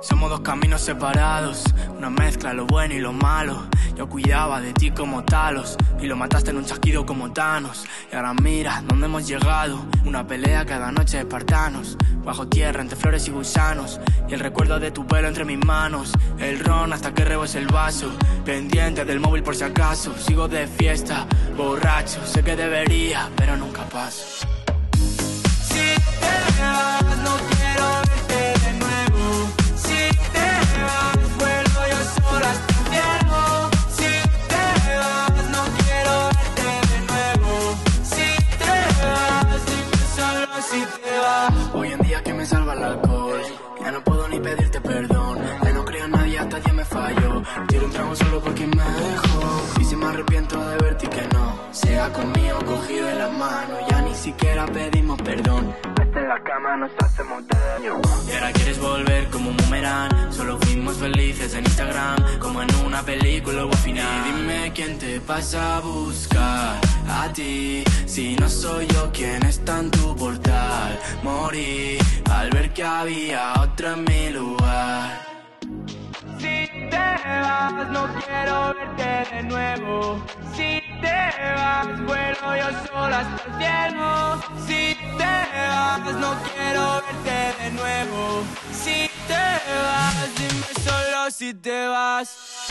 Somos dos caminos separados, una mezcla, lo bueno y lo malo. Yo cuidaba de ti como talos y lo mataste en un chasquido como Thanos. Y ahora mira dónde hemos llegado, una pelea cada noche de espartanos. Bajo tierra entre flores y gusanos y el recuerdo de tu pelo entre mis manos. El ron hasta que rebose el vaso, pendiente del móvil por si acaso. Sigo de fiesta, borracho, sé que debería, pero nunca paso. Si te te. Hoy en día que me salva el alcohol, ya no puedo ni pedirte perdón. Ya no creo en nadie, hasta ya me falló. Quiero un trago solo porque me dejó. Y si me arrepiento de verte y que no, sea conmigo cogido de la mano. Ya ni siquiera pedimos perdón. Hasta en la cama nos hacemos daño. Y ahora quieres volver como un boomerang. Solo fuimos felices en Instagram, como en una película o final. Y dime quién te pasa a buscar a ti. Si no soy yo quien está en tu portal. Al ver que había otra en mi lugar. Si te vas, no quiero verte de nuevo. Si te vas, vuelo yo sola hasta el infierno. Si te vas, no quiero verte de nuevo. Si te vas, dime solo si te vas.